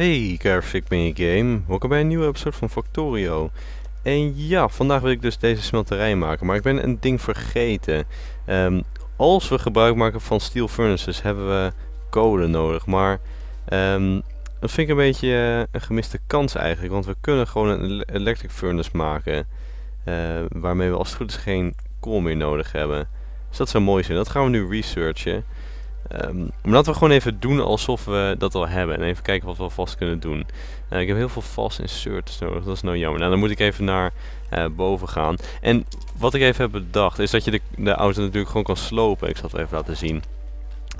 Hey, Carfik Mini Game. Welkom bij een nieuwe episode van Factorio. En ja, vandaag wil ik dus deze smelterij maken, maar ik ben een ding vergeten. Ehm, als we gebruik maken van steel furnaces hebben we kolen nodig, maar ehm, dat vind ik een beetje eh, een gemiste kans eigenlijk, want we kunnen gewoon een electric furnace maken, uh, waarmee we als het goed is geen kool meer nodig hebben. Dus dat zou mooi zijn, dat gaan we nu researchen. Um, maar laten we gewoon even doen alsof we dat al hebben. En even kijken wat we alvast kunnen doen. Uh, ik heb heel veel fast inserts nodig. Dat is nou jammer. Nou, dan moet ik even naar uh, boven gaan. En wat ik even heb bedacht is dat je de, de auto natuurlijk gewoon kan slopen. Ik zal het even laten zien.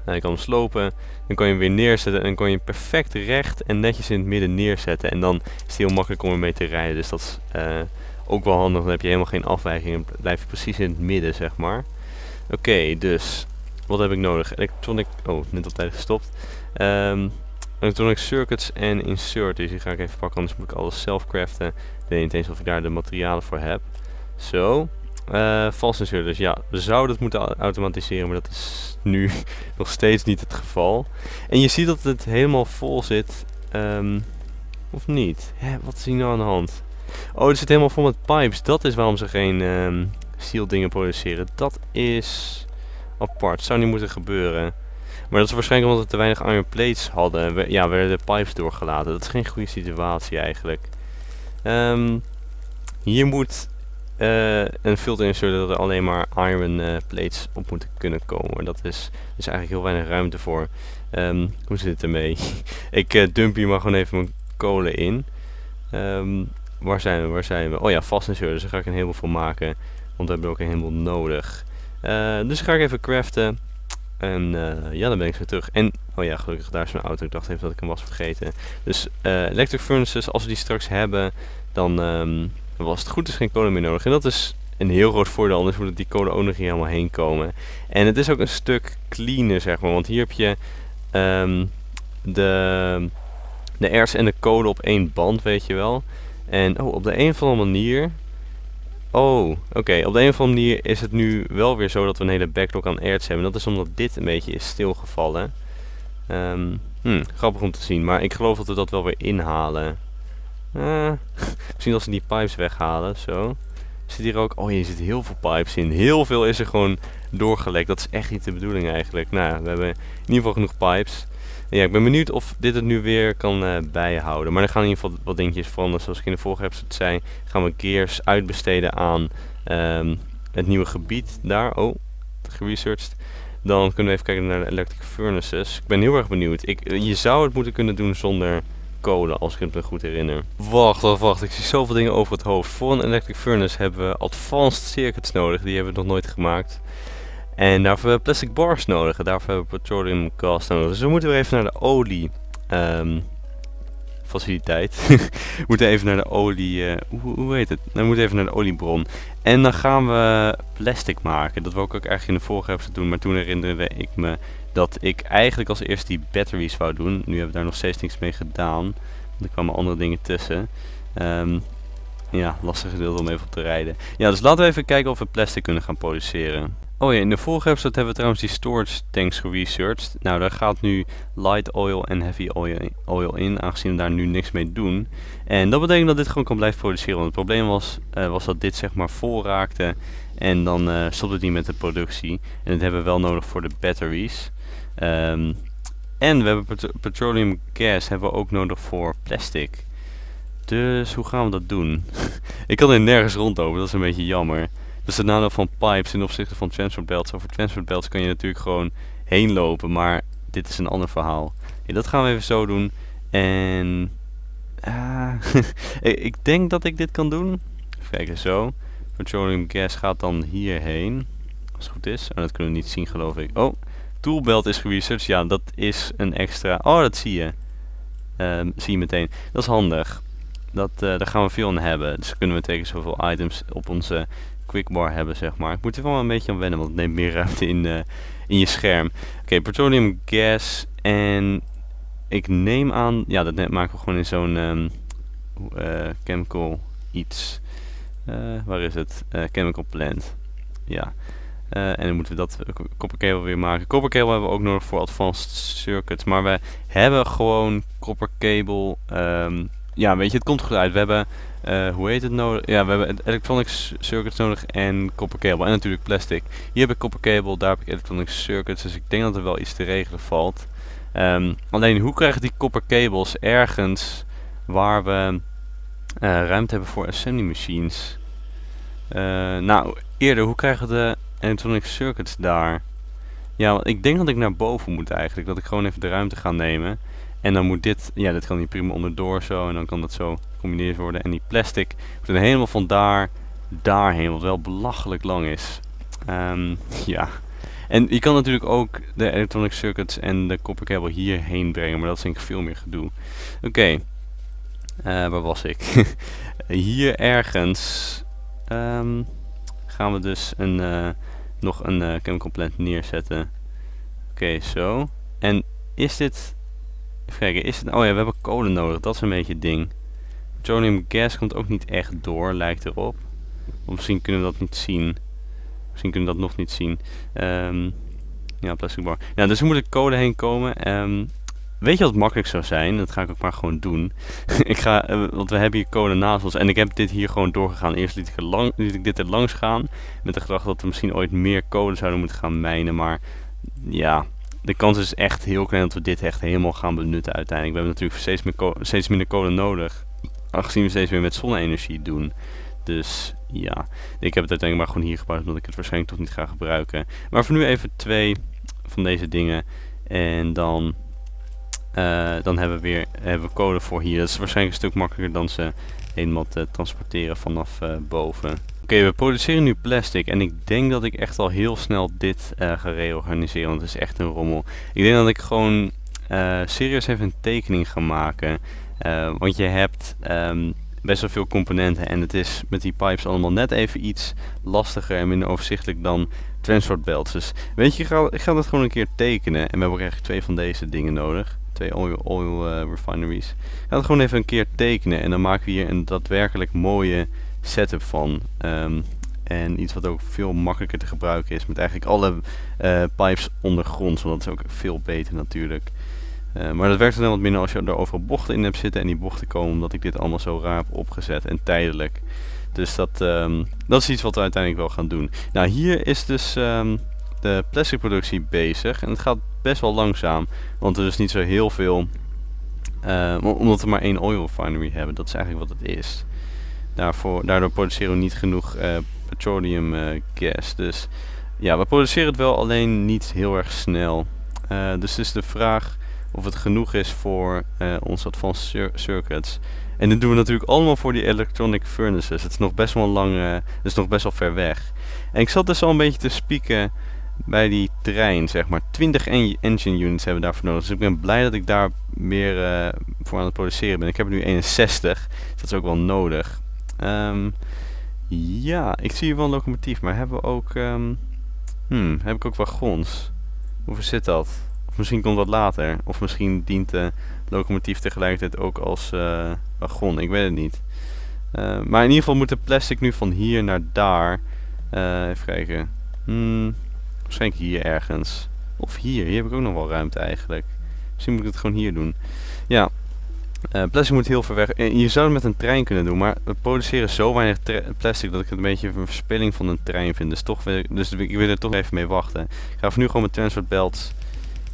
Uh, je kan hem slopen. Dan kan je hem weer neerzetten. En dan kan je hem perfect recht en netjes in het midden neerzetten. En dan is het heel makkelijk om ermee te rijden. Dus dat is ook wel handig. Dan heb je helemaal geen afwijking. En blijf je precies in het midden, zeg maar. Oké, dus wat heb ik nodig? Electronic... Oh, net op tijd gestopt. Um, electronic circuits en insert. Die ga ik even pakken, anders moet ik alles zelf craften. Ik weet niet eens of ik daar de materialen voor heb. Zo. Uh, false insert. Dus ja, we zouden het moeten automatiseren, maar dat is nu nog steeds niet het geval. En je ziet dat het helemaal vol zit. Um, of niet? Hè, wat is hier nou aan de hand? Oh, het zit helemaal vol met pipes. Dat is waarom ze geen um, steel dingen produceren. Dat is apart. Zou niet moeten gebeuren. Maar dat is waarschijnlijk omdat we te weinig iron plates hadden. We, ja, werden de pipes doorgelaten. Dat is geen goede situatie eigenlijk. Um, hier moet uh, een filter inserten dat er alleen maar iron uh, plates op moeten kunnen komen. Dat is, is eigenlijk heel weinig ruimte voor. Um, hoe zit het ermee? ik uh, dump hier maar gewoon even mijn kolen in. Um, waar zijn we? Waar zijn we? Oh ja, vast insert. Dus daar ga ik een heleboel van maken. Want we hebben ook een heleboel nodig. Uh, dus ga ik even craften. En uh, ja, dan ben ik weer terug. En, oh ja, gelukkig, daar is mijn auto. Ik dacht even dat ik hem was vergeten. Dus uh, electric furnaces, als we die straks hebben, dan um, was het goed is geen kolen meer nodig. En dat is een heel groot voordeel, anders moet die kolen ook nog hier helemaal heen komen. En het is ook een stuk cleaner, zeg maar. Want hier heb je um, de, de erts en de kolen op één band, weet je wel. En oh, op de een of andere manier Oh, oké. Op de een of andere manier is het nu wel weer zo dat we een hele backlog aan erts hebben. Dat is omdat dit een beetje is stilgevallen. Um, grappig om te zien. Maar ik geloof dat we dat wel weer inhalen. Uh, misschien als ze die pipes weghalen. Zo. Zit hier ook... Oh, hier zitten heel veel pipes in. Heel veel is er gewoon doorgelekt. Dat is echt niet de bedoeling eigenlijk. Nou, we hebben in ieder geval genoeg pipes. Ja, ik ben benieuwd of dit het nu weer kan uh, bijhouden. Maar er gaan in ieder geval wat dingetjes veranderen. Zoals ik in de vorige episode zei, gaan we gears uitbesteden aan um, het nieuwe gebied daar. Oh, geresearched. Dan kunnen we even kijken naar de electric furnaces. Ik ben heel erg benieuwd. Ik, je zou het moeten kunnen doen zonder kolen, als ik het me goed herinner. Wacht, wacht, wacht. Ik zie zoveel dingen over het hoofd. Voor een electric furnace hebben we advanced circuits nodig. Die hebben we nog nooit gemaakt. En daarvoor hebben we plastic bars nodig. Daarvoor hebben we petroleum gas nodig. Dus we moeten weer even naar de olie um, faciliteit. we moeten even naar de olie... Uh, hoe, hoe heet het? We moeten even naar de oliebron. En dan gaan we plastic maken. Dat wil ik ook eigenlijk in de vorige episode doen. Maar toen herinnerde ik me dat ik eigenlijk als eerste die batteries wou doen. Nu hebben we daar nog steeds niks mee gedaan. Er kwamen andere dingen tussen. Um, ja, lastig gedeelte om even op te rijden. Ja, dus laten we even kijken of we plastic kunnen gaan produceren. Oh ja, in de vorige episode hebben we trouwens die storage tanks geresearched. Nou, daar gaat nu light oil en heavy oil in, aangezien we daar nu niks mee doen. En dat betekent dat dit gewoon kan blijven produceren. Want het probleem was, uh, was dat dit zeg maar vol raakte en dan uh, stopte niet met de productie. En dat hebben we wel nodig voor de batteries. Um, en we hebben pet petroleum gas hebben we ook nodig voor plastic. Dus hoe gaan we dat doen? Ik kan er nergens rondlopen, dat is een beetje jammer. Dus het nadeel van pipes in opzichte van transport belts. Over transport belts kan je natuurlijk gewoon heen lopen, maar dit is een ander verhaal. Ja, dat gaan we even zo doen. En uh, ik denk dat ik dit kan doen. Even kijken, zo. Petroleum gas gaat dan hierheen. Als het goed is. Oh, dat kunnen we niet zien geloof ik. Oh, toolbelt is geresearched. Ja, dat is een extra... Oh, dat zie je. Um, zie je meteen. Dat is handig. Dat, uh, daar gaan we veel aan hebben. Dus kunnen we tegen zoveel items op onze quickbar hebben, zeg maar. Ik moet er wel een beetje aan wennen, want het neemt meer ruimte in, uh, in je scherm. Oké, okay, petroleum gas en ik neem aan, ja, dat maken we gewoon in zo'n um, uh, chemical iets. Uh, waar is het? chemical plant. Ja. en dan moeten we dat copper cable weer maken. Copper cable hebben we ook nodig voor advanced circuits. Maar we hebben gewoon copper cable. Ehm, ja, weet je, het komt goed uit. We hebben, hoe heet het nodig? Ja, we hebben electronic circuits nodig en copper cable. En natuurlijk plastic. Hier heb ik copper cable, daar heb ik electronic circuits. Dus ik denk dat er wel iets te regelen valt. Um, alleen, hoe krijgen die copper cables ergens waar we ruimte hebben voor assembly machines? nou, eerder, hoe krijgen we de electronic circuits daar? Ja, ik denk dat ik naar boven moet eigenlijk. Dat ik gewoon even de ruimte ga nemen. En dan moet dit, ja, dit kan hier prima onderdoor zo. En dan kan dat zo gecombineerd worden. En die plastic moet dan helemaal van daar, daarheen. Wat wel belachelijk lang is. Um, ja. En je kan natuurlijk ook de electronic circuits en de copper cable hierheen brengen. Maar dat is denk ik veel meer gedoe. Oké. Uh, waar was ik? hier ergens um, gaan we dus een, uh, nog een uh, chemical plant neerzetten. Oké, zo. En is dit... Even is het... Oh ja, we hebben kolen nodig. Dat is een beetje het ding. Petroleum gas komt ook niet echt door, lijkt erop. Of misschien kunnen we dat niet zien. Misschien kunnen we dat nog niet zien. Um, ja, plastic bar. Nou, dus er moet kolen heen komen. Um, Weet je wat makkelijk zou zijn? Dat ga ik ook maar gewoon doen. ik ga, uh, want we hebben hier kolen naast ons. En ik heb dit hier gewoon doorgegaan. Eerst liet ik, ik dit er langs gaan. Met de gedachte dat we misschien ooit meer kolen zouden moeten gaan mijnen. Maar ja, de kans is echt heel klein dat we dit echt helemaal gaan benutten uiteindelijk. We hebben natuurlijk steeds, meer steeds minder kolen nodig. Aangezien we steeds meer met zonne-energie doen. Dus ja, ik heb het uiteindelijk maar gewoon hier gebruikt. Omdat ik het waarschijnlijk toch niet ga gebruiken. Maar voor nu even twee van deze dingen. En dan uh, dan hebben we weer hebben we code voor hier. Dat is waarschijnlijk een stuk makkelijker dan ze helemaal te transporteren vanaf uh, boven. Oké, we produceren nu plastic en ik denk dat ik echt al heel snel dit uh, ga reorganiseren, want het is echt een rommel. Ik denk dat ik gewoon serieus even een tekening ga maken, want je hebt um, best wel veel componenten en het is met die pipes allemaal net even iets lastiger en minder overzichtelijk dan transport belts. Dus weet je, ik ga, ik ga dat gewoon een keer tekenen en we hebben ook eigenlijk twee van deze dingen nodig twee oil, refineries. Ik ga het gewoon even een keer tekenen en dan maken we hier een daadwerkelijk mooie setup van. Um, en iets wat ook veel makkelijker te gebruiken is met eigenlijk alle uh, pipes ondergronds, want dat is ook veel beter natuurlijk. Uh, maar dat werkt dan wat minder als je er overal bochten in hebt zitten en die bochten komen omdat ik dit allemaal zo raar heb opgezet en tijdelijk. Dus dat, um, dat is iets wat we uiteindelijk wel gaan doen. Nou hier is dus um, de plastic productie bezig en het gaat best wel langzaam. Want er is niet zo heel veel... Uh, omdat we maar één oil refinery hebben. Dat is eigenlijk wat het is. Daardoor produceren we niet genoeg uh, petroleum uh, gas. Dus ja, we produceren het wel alleen niet heel erg snel. dus het is de vraag of het genoeg is voor onze advanced circuits. En dit doen we natuurlijk allemaal voor die electronic furnaces. Het is nog best wel lang, het is nog best wel ver weg. En ik zat dus al een beetje te spieken bij die trein, zeg maar. 20 engine units hebben we daarvoor nodig. Dus ik ben blij dat ik daar meer uh, voor aan het produceren ben. Ik heb er nu 61, dus dat is ook wel nodig. Um, ja, ik zie hier wel een locomotief, maar hebben we ook... Um, hmm, heb ik ook wagons? Hoeveel zit dat? Of misschien komt dat later. Of misschien dient de locomotief tegelijkertijd ook als uh, wagon. Ik weet het niet. Uh, maar in ieder geval moet de plastic nu van hier naar daar. Uh, even kijken. Hmm, Waarschijnlijk hier ergens. Of hier. Hier heb ik ook nog wel ruimte eigenlijk. Misschien moet ik het gewoon hier doen. Ja. Uh, plastic moet heel ver weg. je zou het met een trein kunnen doen. Maar we produceren zo weinig plastic dat ik het een beetje een verspilling van een trein vind. Dus, toch dus ik wil er toch even mee wachten. Ik ga voor nu gewoon met transport belts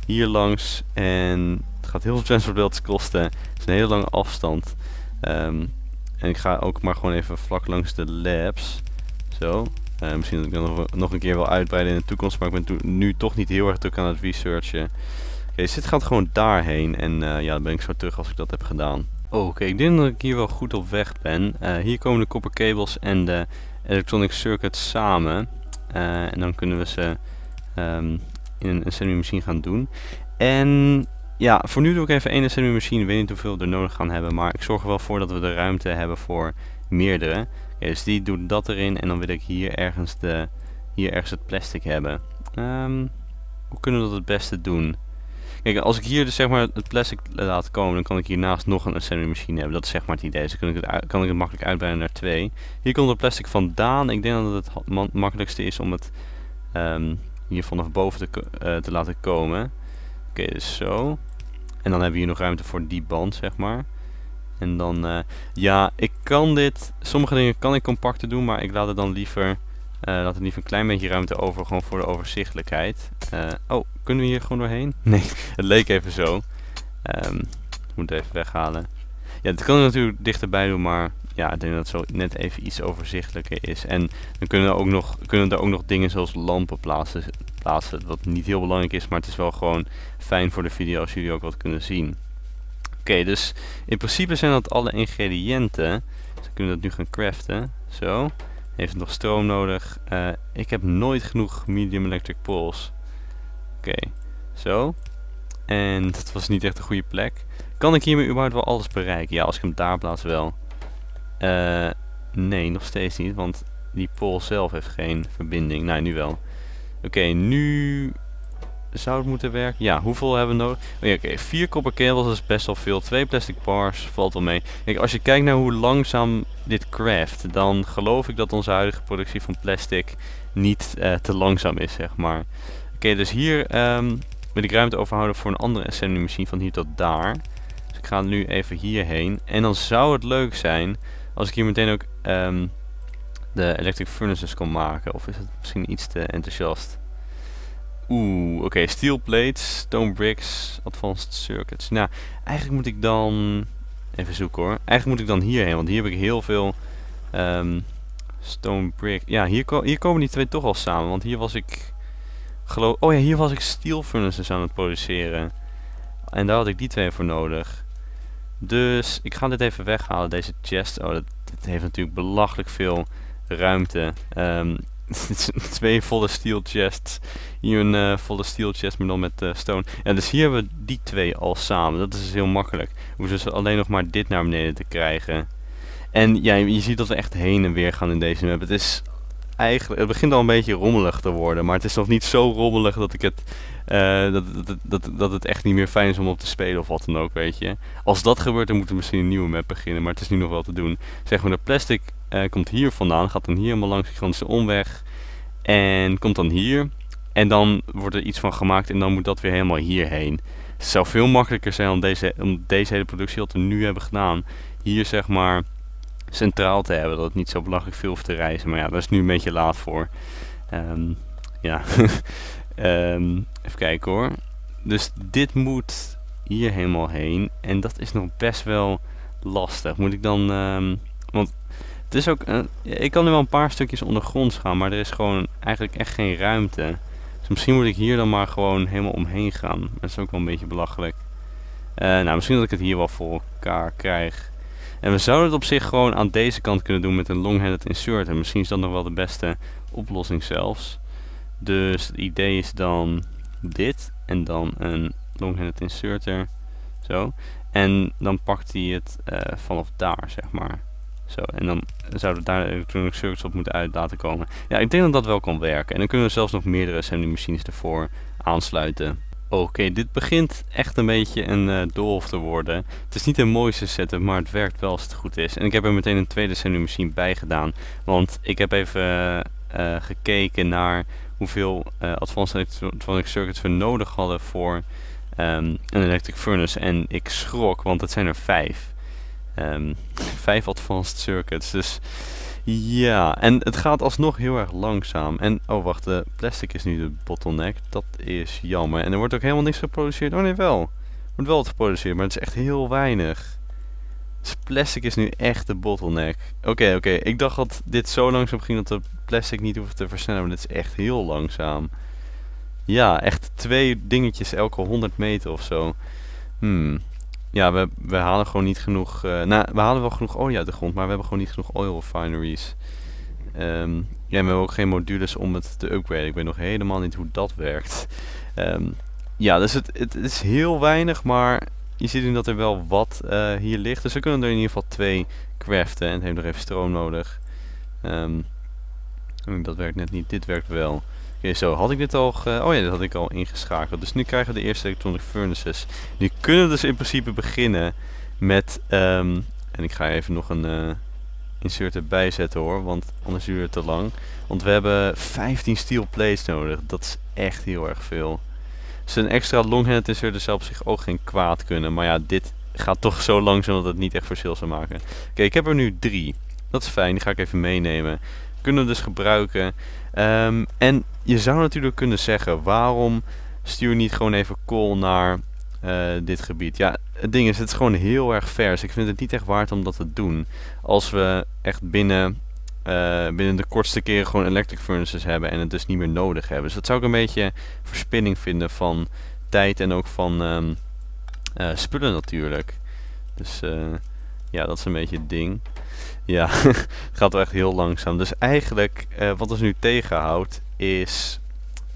hier langs. En het gaat heel veel transport belts kosten. Het is een hele lange afstand. Um, en ik ga ook maar gewoon even vlak langs de labs. Zo. Uh, misschien dat ik dat nog, nog een keer wil uitbreiden in de toekomst, maar ik ben nu toch niet heel erg druk aan het researchen. Oké, dus dit gaat gewoon daarheen en uh, ja, dan ben ik zo terug als ik dat heb gedaan. Oh, Oké, ik denk dat ik hier wel goed op weg ben. Uh, hier komen de copper en de electronic circuits samen. en dan kunnen we ze um, in een assembly machine gaan doen. En ja, voor nu doe ik even één assembly machine. Ik weet niet hoeveel we er nodig gaan hebben, maar ik zorg er wel voor dat we de ruimte hebben voor meerdere. Okay, dus die doet dat erin en dan wil ik hier ergens, de, hier ergens het plastic hebben. Um, hoe kunnen we dat het beste doen? Kijk, als ik hier dus zeg maar het plastic laat komen, dan kan ik hiernaast nog een assembly machine hebben. Dat is zeg maar het idee. Dus kan ik het, kan ik het makkelijk uitbreiden naar twee. Hier komt het plastic vandaan. Ik denk dat het het makkelijkste is om het ehm, hier vanaf boven te, uh, te laten komen. Oké, dus zo. En dan hebben we hier nog ruimte voor die band, zeg maar. En dan, uh, ja, ik kan dit, sommige dingen kan ik compacter doen, maar ik laat het dan liever, uh, laat het liever een klein beetje ruimte over, gewoon voor de overzichtelijkheid. Uh, oh, kunnen we hier gewoon doorheen? Nee, het leek even zo. Um, ik moet het even weghalen. Ja, dit kan natuurlijk dichterbij doen, maar ja, ik denk dat het zo net even iets overzichtelijker is. En dan kunnen er ook nog, kunnen er ook nog dingen zoals lampen plaatsen, plaatsen, wat niet heel belangrijk is, maar het is wel gewoon fijn voor de video als jullie ook wat kunnen zien. Oké, dus in principe zijn dat alle ingrediënten. Dus dan kunnen we dat nu gaan craften. Zo. Heeft nog stroom nodig. Uh, ik heb nooit genoeg medium electric poles. Oké, zo. En dat was niet echt een goede plek. Kan ik hiermee überhaupt wel alles bereiken? Ja, als ik hem daar plaats wel. Uh, nee, nog steeds niet, want die pole zelf heeft geen verbinding. Nou, nu wel. Oké, nu zou het moeten werken. Ja, hoeveel hebben we nodig? Oh, Oké, vier cables is best wel veel. Twee plastic bars valt wel mee. Kijk, als je kijkt naar hoe langzaam dit craft, dan geloof ik dat onze huidige productie van plastic niet uh, te langzaam is, zeg maar. Oké, dus hier um, wil ik ruimte overhouden voor een andere assembly machine van hier tot daar. Dus ik ga nu even hierheen. En dan zou het leuk zijn als ik hier meteen ook um, de electric furnaces kan maken. Of is het misschien iets te enthousiast? Oeh, oké, okay. steel plates, stone bricks, advanced circuits. Nou, eigenlijk moet ik dan... Even zoeken hoor. Eigenlijk moet ik dan hierheen, want hier heb ik heel veel um, stone brick. Ja, hier, hier komen die twee toch al samen, want hier was ik... Geloof... Oh ja, hier was ik steel furnaces aan het produceren. En daar had ik die twee voor nodig. Dus ik ga dit even weghalen, deze chest. Oh, dat, heeft natuurlijk belachelijk veel ruimte. Um, twee volle steel chests. Hier een uh, volle steel chest, maar dan met uh, stone. En dus hier hebben we die twee al samen. Dat is dus heel makkelijk. We hoeven dus alleen nog maar dit naar beneden te krijgen. En ja, je ziet dat we echt heen en weer gaan in deze map. Het is eigenlijk, het begint al een beetje rommelig te worden. Maar het is nog niet zo rommelig dat ik het, uh, dat, dat, dat, dat het echt niet meer fijn is om op te spelen of wat dan ook, weet je. Als dat gebeurt, dan moeten we misschien een nieuwe map beginnen. Maar het is nu nog wel te doen. Zeg maar, de plastic uh, komt hier vandaan, gaat dan hier helemaal langs de omweg. En komt dan hier. En dan wordt er iets van gemaakt en dan moet dat weer helemaal hierheen. Het zou veel makkelijker zijn om deze, om deze hele productie wat we nu hebben gedaan, hier zeg maar centraal te hebben. Dat het niet zo belachelijk veel hoeft te reizen. Maar ja, daar is nu een beetje laat voor. Um, ja, um, even kijken hoor. Dus dit moet hier helemaal heen. En dat is nog best wel lastig. Moet ik dan... Um, want is ook, ik kan nu wel een paar stukjes ondergronds gaan, maar er is gewoon eigenlijk echt geen ruimte. Dus misschien moet ik hier dan maar gewoon helemaal omheen gaan. Dat is ook wel een beetje belachelijk. Uh, nou, misschien dat ik het hier wel voor elkaar krijg. En we zouden het op zich gewoon aan deze kant kunnen doen met een. En misschien is dat nog wel de beste oplossing zelfs. Dus het idee is dan dit. En dan een long-handed inserter. Zo. En dan pakt hij het uh, vanaf daar, zeg maar. Zo, en dan zouden we daar electronic circuits op moeten uit laten komen. Ja, ik denk dat dat wel kan werken. En dan kunnen we zelfs nog meerdere assembly machines ervoor aansluiten. Oké, dit begint echt een beetje een uh, doolhof te worden. Het is niet de mooiste setup, maar het werkt wel als het goed is. En ik heb er meteen een tweede assembly machine bij gedaan. Want ik heb even uh, uh, gekeken naar hoeveel advanced electronic circuits we nodig hadden voor um, een electric furnace. En ik schrok, want het zijn er vijf. Um, vijf advanced circuits. Dus ja, en het gaat alsnog heel erg langzaam. En, oh wacht, de plastic is nu de bottleneck. Dat is jammer. En er wordt ook helemaal niks geproduceerd. Oh nee, wel. Er wordt wel geproduceerd, maar het is echt heel weinig. Dus plastic is nu echt de bottleneck. Oké, oké. Ik dacht dat dit zo langzaam ging dat de plastic niet hoeft te versnellen. Maar dit is echt heel langzaam. Ja, echt twee dingetjes elke 100 meter of zo. Hmm. Ja, we, we halen gewoon niet genoeg... Uh, nou, we halen wel genoeg olie uit de grond, maar we hebben gewoon niet genoeg oil refineries. Um, ja, we hebben ook geen modules om het te upgraden. Ik weet nog helemaal niet hoe dat werkt. Um, ja, dus het, het is heel weinig, maar je ziet nu dat er wel wat uh, hier ligt. Dus we kunnen er in ieder geval twee craften. En het heeft nog even stroom nodig. Um, dat werkt net niet. Dit werkt wel. Oké, zo had ik dit al, oh ja, dat had ik al ingeschakeld. Dus nu krijgen we de eerste electronic furnaces. Die kunnen dus in principe beginnen met, um, en ik ga even nog een, uh, insert erbij zetten hoor, want anders duurt het te lang. Want we hebben 15 steel plates nodig. Dat is echt heel erg veel. Dus een extra longhanded insert zou op zich ook geen kwaad kunnen. Maar ja, dit gaat toch zo langzaam dat het niet echt verschil zou maken. Oké, ik heb er nu drie. Dat is fijn, die ga ik even meenemen. Kunnen we dus gebruiken. Ehm, en je zou natuurlijk kunnen zeggen, waarom stuur niet gewoon even call naar uh, dit gebied? Ja, het ding is, het is gewoon heel erg vers. Ik vind het niet echt waard om dat te doen. Als we echt binnen, uh, binnen de kortste keren gewoon electric furnaces hebben en het dus niet meer nodig hebben. Dus dat zou ik een beetje verspilling vinden van tijd en ook van um, uh, spullen natuurlijk. Dus ja, dat is een beetje het ding. Ja, het gaat wel echt heel langzaam. Dus eigenlijk, wat ons nu tegenhoudt, is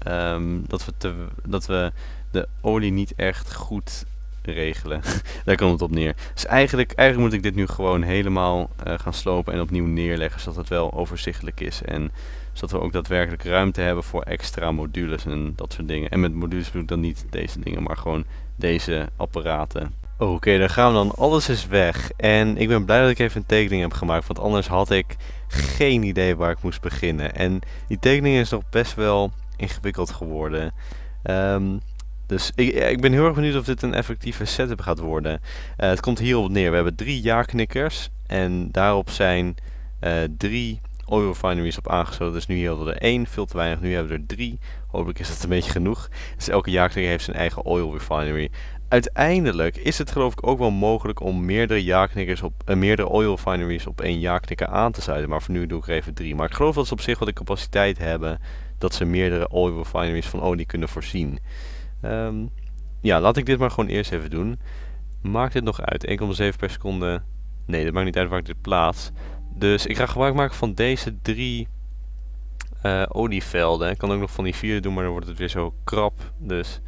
um, dat, we dat we de olie niet echt goed regelen. Daar komt het op neer. Dus eigenlijk, eigenlijk moet ik dit nu gewoon helemaal uh, gaan slopen en opnieuw neerleggen, zodat het wel overzichtelijk is. En zodat we ook daadwerkelijk ruimte hebben voor extra modules en dat soort dingen. En met modules bedoel ik dan niet deze dingen, maar gewoon deze apparaten. Oké, okay, dan gaan we dan. Alles is weg. En ik ben blij dat ik even een tekening heb gemaakt, want anders had ik geen idee waar ik moest beginnen. En die tekening is nog best wel ingewikkeld geworden. Um, dus ik, ik, ben heel erg benieuwd of dit een effectieve setup gaat worden. Uh, het komt hierop neer. We hebben drie jaarknikkers. En daarop zijn uh, drie oil refineries op aangesloten. Dus nu hadden we er één, veel te weinig. Nu hebben we er drie. Hopelijk is dat een beetje genoeg. Dus elke jaarknikker heeft zijn eigen oil refinery. Uiteindelijk is het geloof ik ook wel mogelijk om meerdere jaarknikkers op uh, meerdere oil refineries op één jaarknikker aan te sluiten. Maar voor nu doe ik er even drie. Maar ik geloof dat ze op zich wel de capaciteit hebben dat ze meerdere oil refineries van olie kunnen voorzien. Um, ja, laat ik dit maar gewoon eerst even doen. Maakt dit nog uit? 1,7 per seconde. Nee, dat maakt niet uit waar ik dit plaats. Dus ik ga gebruik maken van deze drie uh, olievelden. Ik kan ook nog van die vierde doen, maar dan wordt het weer zo krap. Dus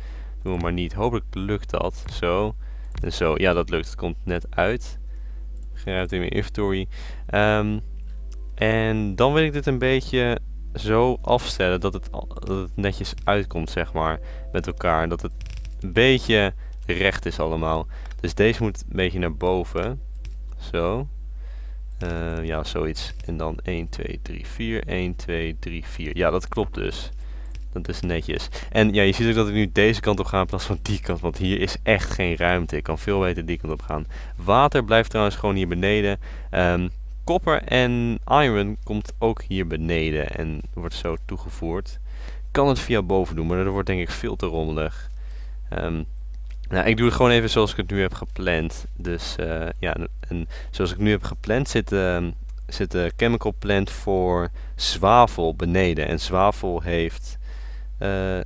we maar niet. Hopelijk lukt dat. Zo. En zo. Ja, dat lukt. Het komt net uit. Geen in mijn inventory. Um, en dan wil ik dit een beetje zo afstellen dat het, dat het netjes uitkomt, zeg maar, met elkaar. Dat het een beetje recht is allemaal. Dus deze moet een beetje naar boven. Zo. Uh, ja, zoiets. En dan 1, 2, 3, 4. 1, 2, 3, 4. Ja, dat klopt dus. Dat is netjes. En ja, je ziet ook dat ik nu deze kant op ga in plaats van die kant. Want hier is echt geen ruimte. Ik kan veel beter die kant op gaan. Water blijft trouwens gewoon hier beneden. Um, en iron komt ook hier beneden en wordt zo toegevoerd. Kan het via boven doen, maar dat wordt denk ik veel te rommelig. Um, nou, ik doe het gewoon even zoals ik het nu heb gepland. Dus uh, ja, en zoals ik nu heb gepland zit, uh, zit de chemical plant voor zwavel beneden. En zwavel heeft... Uh,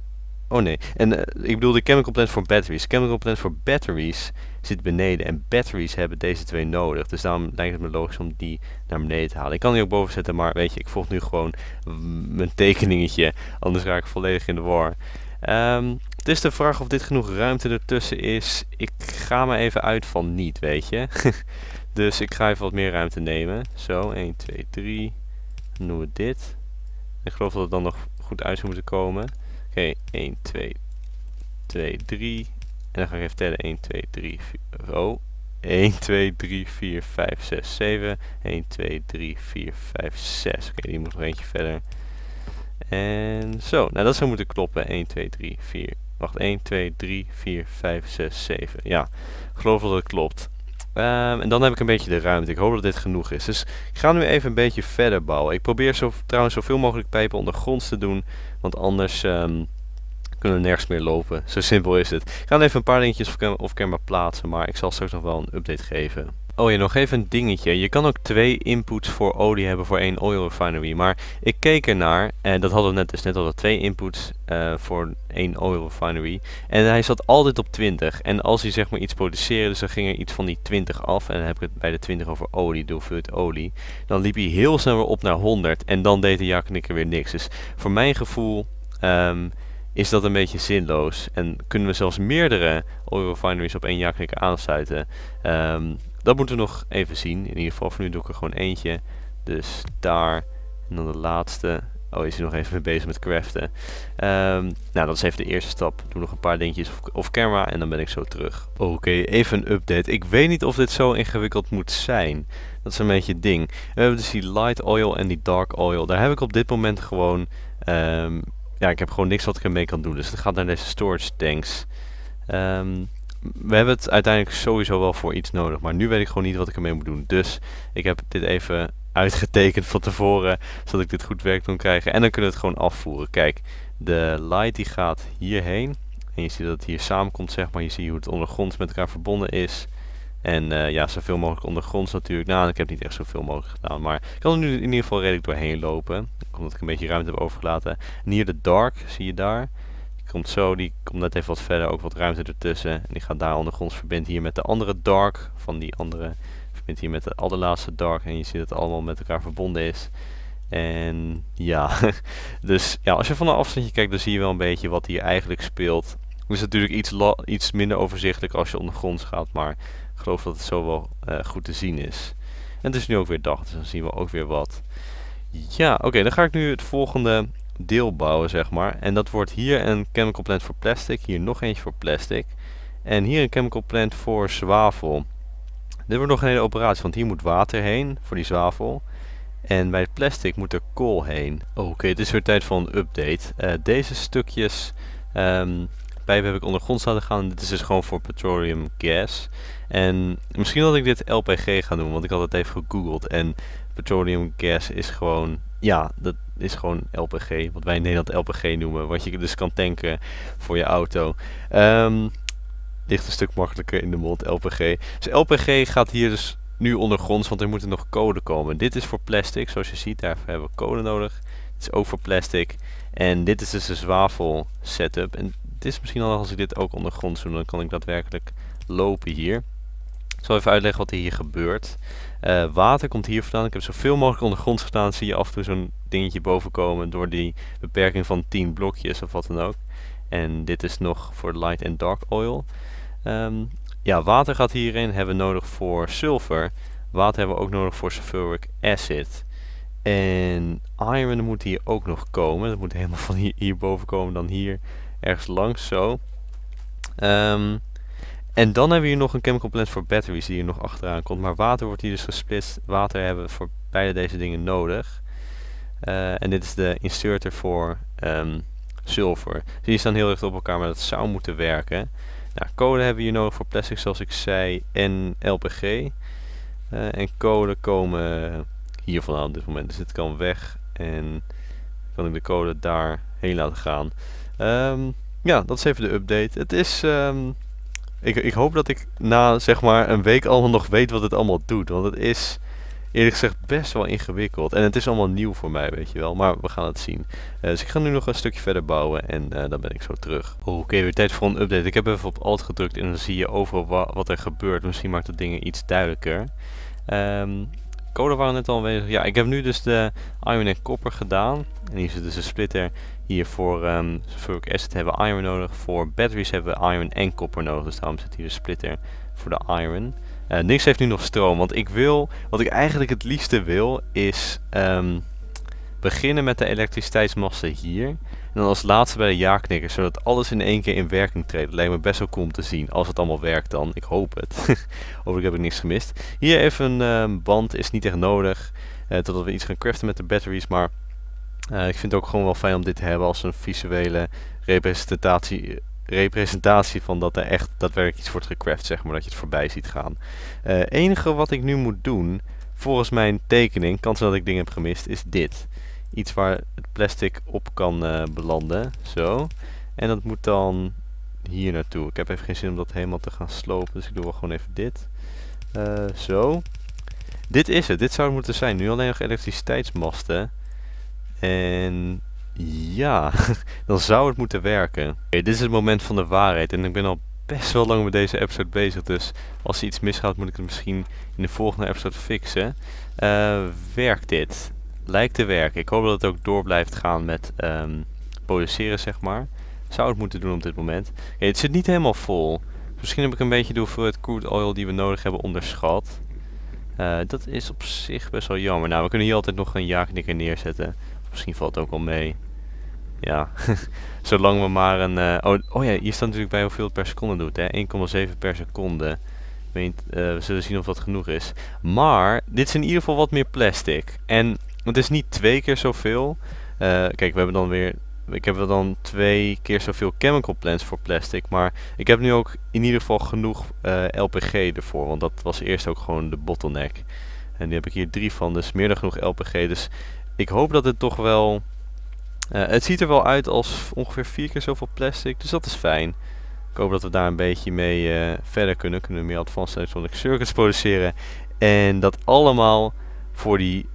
oh nee, en ik bedoel de chemical plant voor batteries. Chemical plant voor batteries zit beneden. En batteries hebben deze twee nodig. Dus daarom lijkt het me logisch om die naar beneden te halen. Ik kan die ook boven zetten, maar weet je, ik volg nu gewoon mijn tekeningetje. Anders raak ik volledig in de war. Um, het is de vraag of dit genoeg ruimte ertussen is. Ik ga maar even uit van niet, weet je. dus ik ga even wat meer ruimte nemen. Zo, 1, 2, 3. Dan doen we dit. Ik geloof dat het dan nog goed uit zou moeten komen. Oké, okay, 1, 2, 2, 3. En dan ga ik even tellen. 1, 2, 3, 4. Oh. 1, 2, 3, 4, 5, 6, 7. 1, 2, 3, 4, 5, 6. Oké, die moet nog eentje verder. En zo. Nou, dat zou moeten kloppen. 1, 2, 3, 4. Wacht, 1, 2, 3, 4, 5, 6, 7. Ja, ik geloof dat het klopt. Um, en dan heb ik een beetje de ruimte. Ik hoop dat dit genoeg is. Dus ik ga nu even een beetje verder bouwen. Ik probeer zo, trouwens zoveel mogelijk pijpen ondergronds te doen. Want anders um, kunnen we nergens meer lopen. Zo simpel is het. Ik ga even een paar dingetjes off-camera plaatsen, maar ik zal straks nog wel een update geven. Oh ja, nog even een dingetje. Je kan ook twee inputs voor olie hebben voor één oil refinery. Maar ik keek ernaar, en dat hadden we net dus net al twee inputs uh, voor één oil refinery. En hij zat altijd op 20. En als hij zeg maar iets produceerde, dus dan ging er iets van die 20 af. En dan heb ik het bij de 20 over olie, de hoeveelheid olie. Dan liep hij heel snel weer op naar 100. En dan deed de jakkenikker weer niks. Dus voor mijn gevoel... Um, is dat een beetje zinloos. En kunnen we zelfs meerdere oil refineries op één jaarknikker aansluiten. Um, dat moeten we nog even zien. In ieder geval voor nu doe ik er gewoon eentje. Dus daar. En dan de laatste. oh, is hij nog even mee bezig met craften. Ehm, nou, dat is even de eerste stap. Doe nog een paar dingetjes of camera en dan ben ik zo terug. Oké, even een update. Ik weet niet of dit zo ingewikkeld moet zijn. Dat is een beetje het ding. We hebben dus die light oil en die dark oil. Daar heb ik op dit moment gewoon... Um, ja, ik heb gewoon niks wat ik ermee kan doen. Dus het gaat naar deze storage tanks. Um, we hebben het uiteindelijk sowieso wel voor iets nodig. Maar nu weet ik gewoon niet wat ik ermee moet doen. Dus ik heb dit even uitgetekend van tevoren. Zodat ik dit goed werk kan krijgen. En dan kunnen we het gewoon afvoeren. Kijk, de light die gaat hierheen. En je ziet dat het hier samenkomt, zeg maar. Je ziet hoe het ondergronds met elkaar verbonden is. En uh, ja, zoveel mogelijk ondergronds natuurlijk. Nou, ik heb niet echt zoveel mogelijk gedaan. Maar ik kan er nu in ieder geval redelijk doorheen lopen. Omdat ik een beetje ruimte heb overgelaten. En hier de dark, zie je daar komt zo, die komt net even wat verder, ook wat ruimte ertussen. En die gaat daar ondergronds verbindt hier met de andere dark van die andere. Verbindt hier met de allerlaatste dark en je ziet dat het allemaal met elkaar verbonden is. En ja, dus ja, als je van een afstandje kijkt, dan zie je wel een beetje wat hier eigenlijk speelt. Het is natuurlijk iets, iets minder overzichtelijk als je ondergronds gaat, maar ik geloof dat het zo wel uh, goed te zien is. En het is nu ook weer dag, dus dan zien we ook weer wat. Ja, oké, dan ga ik nu het volgende deel bouwen, zeg maar. En dat wordt hier een chemical plant voor plastic, hier nog eentje voor plastic. En hier een chemical plant voor zwavel. Dit wordt nog een hele operatie, want hier moet water heen voor die zwavel. En bij het plastic moet er kool heen. Oké, het is weer tijd voor een update. Uh, deze stukjes um, bij heb ik ondergronds laten gaan. Dit is dus gewoon voor petroleum gas. En misschien had ik dit LPG gaan doen, want ik had het even gegoogeld. En petroleum gas is gewoon, ja, dat is gewoon LPG. Wat wij in Nederland LPG noemen. Wat je dus kan tanken voor je auto. Um, ligt een stuk makkelijker in de mond, LPG. Dus LPG gaat hier dus nu ondergronds, want er moeten nog code komen. Dit is voor plastic, zoals je ziet, daarvoor hebben we code nodig. Dit is ook voor plastic. En dit is dus de zwavel setup. En het is misschien al als ik dit ook ondergronds doe, dan kan ik daadwerkelijk lopen hier. Ik zal even uitleggen wat er hier gebeurt. Uh, water komt hier vandaan. Ik heb zoveel mogelijk ondergronds gedaan. Zie je af en toe zo'n dingetje boven komen door die beperking van 10 blokjes of wat dan ook. En dit is nog voor light en dark oil. Um, ja, water gaat hierin. Hebben we nodig voor sulfur. Water hebben we ook nodig voor sulfuric acid. En iron moet hier ook nog komen. Dat moet helemaal van hier, hierboven komen dan hier ergens langs zo. Um, en dan hebben we hier nog een chemical plant voor batteries die hier nog achteraan komt. Maar water wordt hier dus gesplitst. Water hebben we voor beide deze dingen nodig. Uh, en dit is de inserter voor um, sulfur. Dus die staan heel erg op elkaar, maar dat zou moeten werken. Nou, code hebben we hier nodig voor plastic zoals ik zei en LPG. Uh, en code komen hier vandaan op dit moment. Dus dit kan weg en kan ik de code daar heen laten gaan. Um, ja, dat is even de update. Het is... Um, ik, ik hoop dat ik na zeg maar een week allemaal nog weet wat het allemaal doet. Want het is eerlijk gezegd best wel ingewikkeld. En het is allemaal nieuw voor mij, weet je wel. Maar we gaan het zien. Uh, dus ik ga nu nog een stukje verder bouwen en uh, dan ben ik zo terug. Oh, Oké, weer tijd voor een update. Ik heb even op alt gedrukt en dan zie je overal wa wat er gebeurt. Misschien maakt het dingen iets duidelijker. Um, code waren net al aanwezig. Ja, ik heb nu dus de iron en copper gedaan. En hier zit dus een splitter. Hier voor um, sulfuric acid hebben we iron nodig. Voor batteries hebben we iron en copper nodig. Dus daarom zit hier de splitter voor de iron. Uh, niks heeft nu nog stroom. Want ik wil, wat ik eigenlijk het liefste wil, is um, beginnen met de elektriciteitsmassen hier. En dan als laatste bij de jaarknikker, zodat alles in één keer in werking treedt. Dat lijkt me best wel cool om te zien. Als het allemaal werkt dan. Ik hoop het. Hopelijk heb ik niks gemist. Hier even een uh, band, is niet echt nodig. Uh, totdat we iets gaan craften met de batteries. Maar uh, ik vind het ook gewoon wel fijn om dit te hebben als een visuele representatie, representatie van dat er echt daadwerkelijk iets wordt gecraft, zeg maar, dat je het voorbij ziet gaan. Uh, enige wat ik nu moet doen, volgens mijn tekening, kans dat ik dingen heb gemist, is dit. Iets waar het plastic op kan uh, belanden, zo. En dat moet dan hier naartoe. Ik heb even geen zin om dat helemaal te gaan slopen, dus ik doe wel gewoon even dit. zo. Dit is het, dit zou het moeten zijn. Nu alleen nog elektriciteitsmasten. En ja, dan zou het moeten werken. Dit is het moment van de waarheid en ik ben al best wel lang met deze episode bezig. Dus als er iets misgaat moet ik het misschien in de volgende episode fixen. Uh, werkt dit? Lijkt te werken. Ik hoop dat het ook door blijft gaan met um, produceren zeg maar. Zou het moeten doen op dit moment. Het zit niet helemaal vol. Misschien heb ik een beetje de hoeveelheid crude oil die we nodig hebben onderschat. Uh, dat is op zich best wel jammer. Nou, we kunnen hier altijd nog een jaagknikker neerzetten misschien valt het ook wel mee. Ja, zolang we maar een... Uh, oh, oh ja, hier staat natuurlijk bij hoeveel het per seconde doet, hè. 1,7 per seconde. Meent, uh, we zullen zien of dat genoeg is. Maar, dit is in ieder geval wat meer plastic. En het is niet twee keer zoveel. Uh, kijk, we hebben dan weer ik heb wel dan twee keer zoveel chemical plants voor plastic. Maar ik heb nu ook in ieder geval genoeg LPG ervoor. Want dat was eerst ook gewoon de bottleneck. En die heb ik hier drie van. Dus meer dan genoeg LPG. Dus ik hoop dat het toch wel... Uh, het ziet er wel uit als ongeveer vier keer zoveel plastic. Dus dat is fijn. Ik hoop dat we daar een beetje mee uh, verder kunnen. Kunnen we meer advanced electronic circuits produceren. En dat allemaal voor die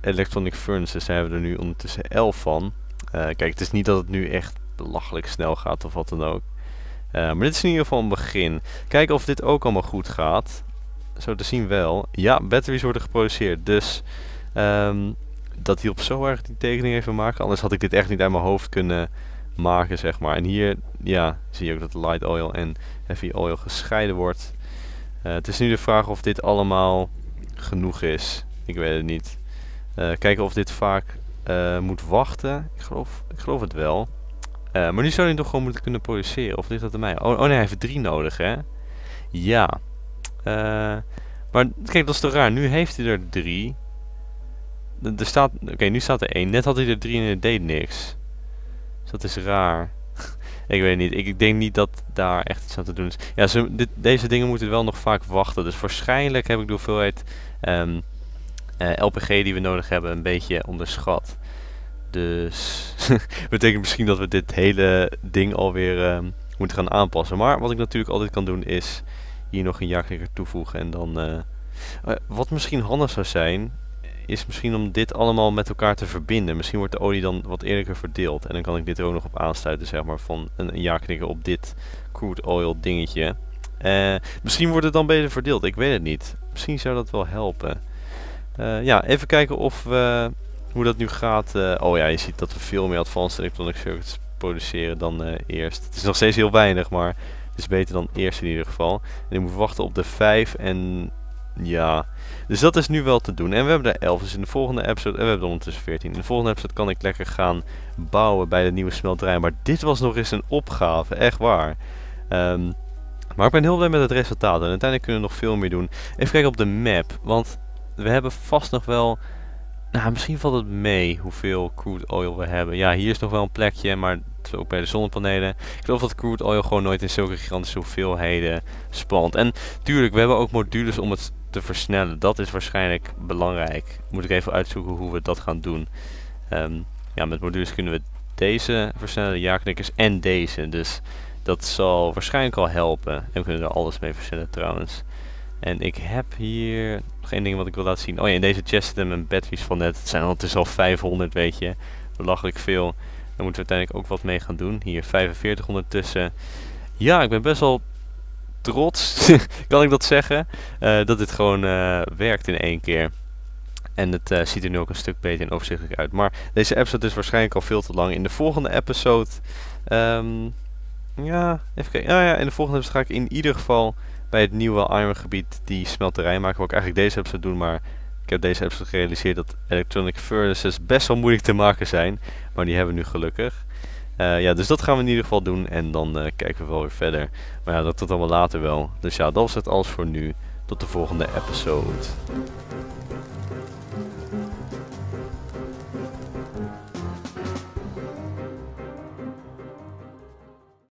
electronic furnaces. Daar hebben we er nu ondertussen 11 van. Uh, kijk, het is niet dat het nu echt belachelijk snel gaat of wat dan ook. Uh, maar dit is in ieder geval een begin. Kijken of dit ook allemaal goed gaat. Zo te zien wel. Ja, batteries worden geproduceerd. Dus um, dat hielp zo erg die tekening even maken. Anders had ik dit echt niet uit mijn hoofd kunnen maken, zeg maar. En hier, ja, zie je ook dat light oil en heavy oil gescheiden wordt. Uh, het is nu de vraag of dit allemaal genoeg is. Ik weet het niet. kijken of dit vaak uh, moet wachten. Ik geloof, ik geloof het wel. Maar nu zou hij toch gewoon moeten kunnen produceren. Of ligt dat aan mij? Oh, oh nee, hij heeft drie nodig, hè? Ja. Maar kijk, dat is toch raar. Nu heeft hij er drie. Er staat... Oké, nu staat er één. Net had hij er drie en het deed niks. Dus dat is raar. ik weet niet. Ik, denk niet dat daar echt iets aan te doen is. Ja, dit, deze dingen moeten wel nog vaak wachten. Dus waarschijnlijk heb ik de hoeveelheid... Um, uh, LPG die we nodig hebben een beetje onderschat. Dus betekent misschien dat we dit hele ding alweer um, moeten gaan aanpassen. Maar wat ik natuurlijk altijd kan doen is hier nog een jaarknikker toevoegen. En dan, uh, uh, wat misschien handig zou zijn, is misschien om dit allemaal met elkaar te verbinden. Misschien wordt de olie dan wat eerlijker verdeeld. En dan kan ik dit er ook nog op aansluiten, zeg maar, van een, een jaarknikker op dit crude oil dingetje. Uh, misschien wordt het dan beter verdeeld, ik weet het niet. Misschien zou dat wel helpen. Uh, ja, even kijken of we, hoe dat nu gaat. Uh, oh ja, je ziet dat we veel meer advanced electronic circuits produceren dan eerst. Het is nog steeds heel weinig, maar het is beter dan eerst in ieder geval. En ik moet wachten op de 5 en ja, dus dat is nu wel te doen. En we hebben er 11, dus in de volgende episode, en we hebben er ondertussen 14. In de volgende episode kan ik lekker gaan bouwen bij de nieuwe smelterij. Maar dit was nog eens een opgave, echt waar. Um, maar ik ben heel blij met het resultaat en uiteindelijk kunnen we nog veel meer doen. Even kijken op de map, want we hebben vast nog wel... Nou, misschien valt het mee hoeveel crude oil we hebben. Ja, hier is nog wel een plekje, maar ook bij de zonnepanelen. Ik geloof dat crude oil gewoon nooit in zulke gigantische hoeveelheden spant. En tuurlijk, we hebben ook modules om het te versnellen. Dat is waarschijnlijk belangrijk. Moet ik even uitzoeken hoe we dat gaan doen. Um, ja, met modules kunnen we deze versnellen, de jaarknikkers en deze. Dus dat zal waarschijnlijk al helpen. En we kunnen er alles mee versnellen trouwens. En ik heb hier nog één ding wat ik wil laten zien. Oh ja, in deze chest zitten mijn batteries van net. Het zijn ondertussen al 500, weet je. Belachelijk veel. Daar moeten we uiteindelijk ook wat mee gaan doen. Hier 45 ondertussen. Ja, ik ben best wel trots, kan ik dat zeggen, uh, dat dit gewoon uh, werkt in één keer. En het uh, ziet er nu ook een stuk beter en overzichtelijk uit. Maar deze episode is waarschijnlijk al veel te lang. In de volgende episode... Um, ja, even kijken. Ja, ja, in de volgende episode ga ik in ieder geval bij het nieuwe Iron gebied die smelterij maken. Wat ik eigenlijk deze episode doen, maar ik heb deze episode gerealiseerd dat electronic furnaces best wel moeilijk te maken zijn. Maar die hebben we nu gelukkig. Uh, ja, dus dat gaan we in ieder geval doen en dan uh, kijken we wel weer verder. Maar ja, dat tot allemaal later wel. Dus ja, dat was het alles voor nu. Tot de volgende episode.